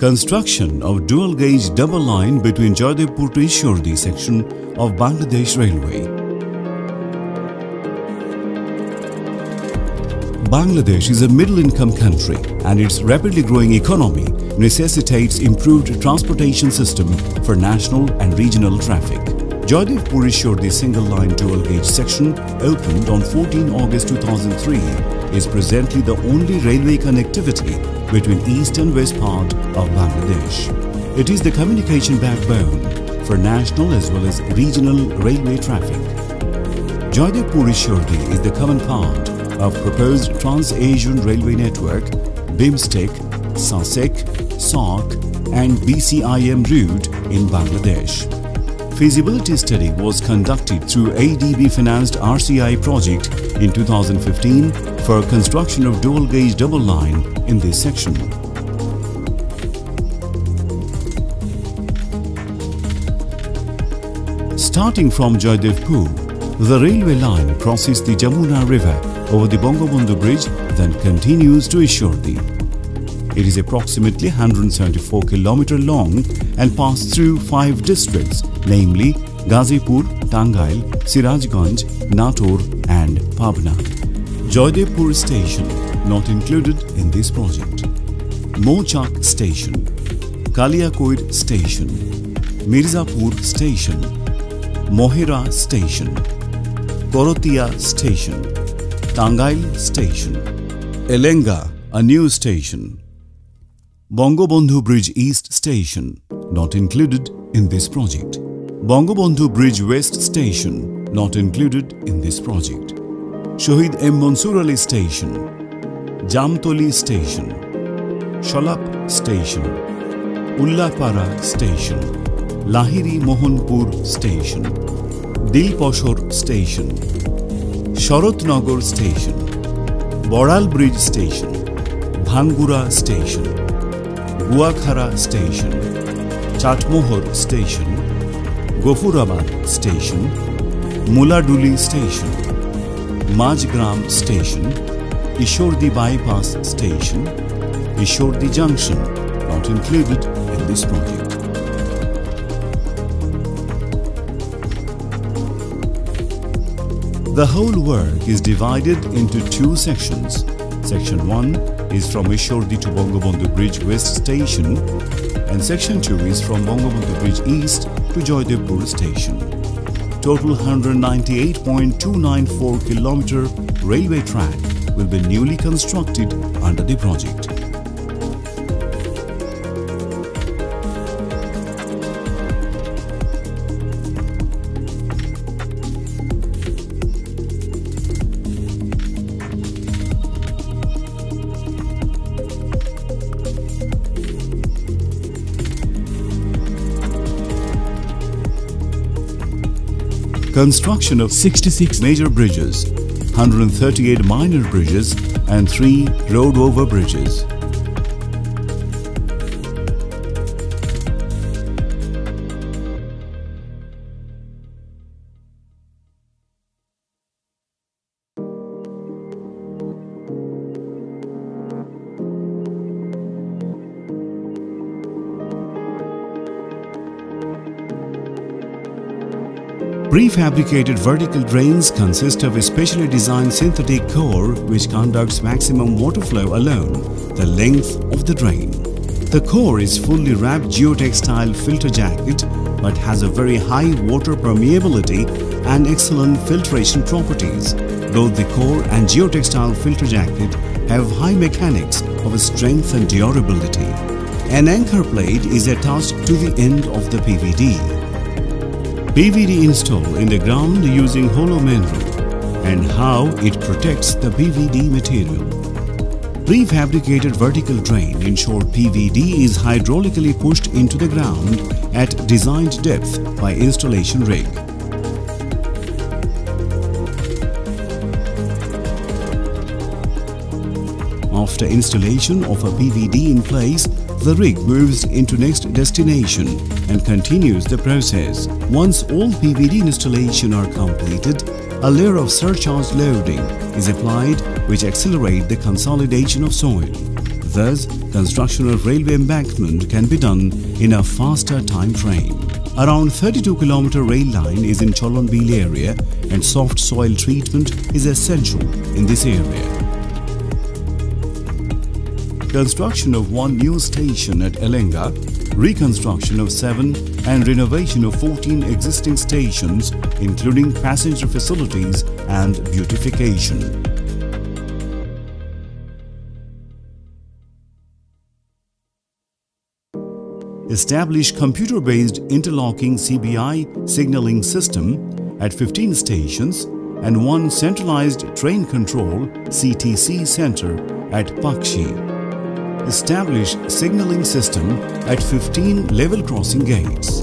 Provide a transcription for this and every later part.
Construction of dual gauge double line between Joydebpur to Ishurdi section of Bangladesh Railway. Bangladesh is a middle income country and its rapidly growing economy necessitates improved transportation system for national and regional traffic. Joydebpur Ishurdi single line dual gauge section opened on 14 August 2003 is presently the only railway connectivity between east and west part of Bangladesh. It is the communication backbone for national as well as regional railway traffic. Joydebpur Ishurdi is the common part of proposed Trans-Asian Railway Network, BIMSTEC, SASEC, SOC and BCIM route in Bangladesh. Feasibility study was conducted through ADB financed RCI project in 2015 for construction of dual gauge double line in this section. Starting from Joydebpur, the railway line crosses the Jamuna River over the Bangabandhu Bridge then continues to Ishurdi. It is approximately 174 km long and passes through five districts namely Gazipur, Tangail, Sirajganj, Natore and Pabna. Joydebpur Station not included in this project. Mochak Station, Kaliakoir Station, Mirzapur Station, Mohera Station, Korotia Station, Tangail Station, Elenga, a new station, Bangabandhu Bridge East Station, not included in this project. Bangabandhu Bridge West Station, not included in this project. Shohid M. Mansoor Ali Station, Jamtoli Station, Sholap Station, Ullapara Station, Lahiri Mohanpur Station, Dilpashor Station, Sharatnagar Station, Boral Bridge Station, Bhangura Station, Guakhara Station, Chatmohor Station, Gofurabad Station, Muladuli Station, Majgram Station, Ishurdi Bypass Station, Ishurdi Junction, not included in this project. The whole work is divided into two sections. Section 1 is from Ishurdi to Bangabandhu Bridge West Station and Section 2 is from Bangabandhu Bridge East to Joydebpur Station. Total 198.294 km railway track will be newly constructed under the project. Construction of 66 major bridges, 138 minor bridges and 3 road over bridges. Prefabricated vertical drains consist of a specially designed synthetic core which conducts maximum water flow along the length of the drain. The core is fully wrapped geotextile filter jacket but has a very high water permeability and excellent filtration properties. Both the core and geotextile filter jacket have high mechanics of strength and durability. An anchor plate is attached to the end of the PVD. PVD installed in the ground using hollow mandrel and how it protects the PVD material. Prefabricated vertical drain in short PVD is hydraulically pushed into the ground at designed depth by installation rig. After installation of a PVD in place, the rig moves into next destination and continues the process. Once all PVD installation are completed, a layer of surcharge loading is applied which accelerate the consolidation of soil. Thus, construction of railway embankment can be done in a faster time frame. Around 32 km rail line is in Cholonbeel area and soft soil treatment is essential in this area. Construction of one new station at Elenga, reconstruction of seven and renovation of 14 existing stations including passenger facilities and beautification. establish computer-based interlocking CBI signaling system at 15 stations and one centralized train control CTC center at Pakshi. Establish signaling system at 15 level crossing gates.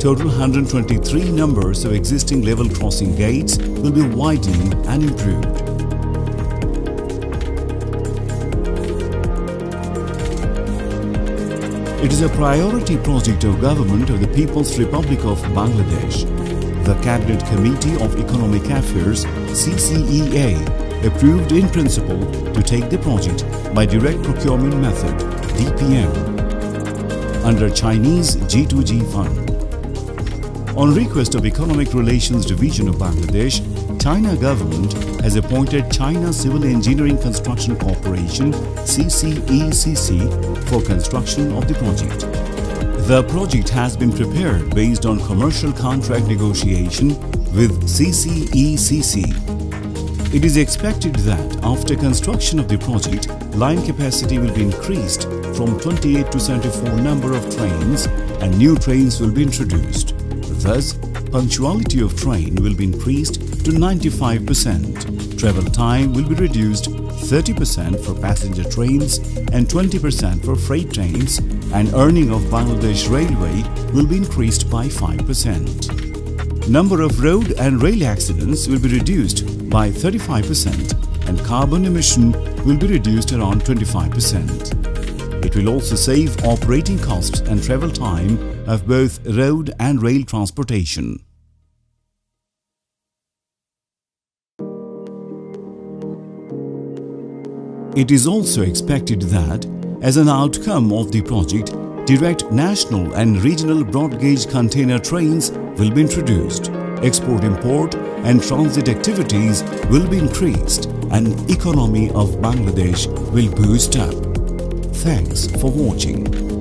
Total 123 numbers of existing level crossing gates will be widened and improved. It is a priority project of Government of the People's Republic of Bangladesh. The Cabinet Committee of Economic Affairs CCEA approved in principle to take the project by direct procurement method DPM under Chinese G2G fund. On request of Economic Relations Division of Bangladesh, China government has appointed China Civil Engineering Construction Corporation CCECC for construction of the project. The project has been prepared based on commercial contract negotiation with CCECC. It is expected that after construction of the project, line capacity will be increased from 28 to 74 number of trains and new trains will be introduced. Thus, punctuality of train will be increased to 95%. Travel time will be reduced 30% for passenger trains and 20% for freight trains and earning of Bangladesh Railway will be increased by 5%. Number of road and rail accidents will be reduced by 35% and carbon emission will be reduced around 25%. It will also save operating costs and travel time of both road and rail transportation. It is also expected that, as an outcome of the project, direct national and regional broad gauge container trains will be introduced. Export-import and transit activities will be increased and economy of Bangladesh will boost up. Thanks for watching.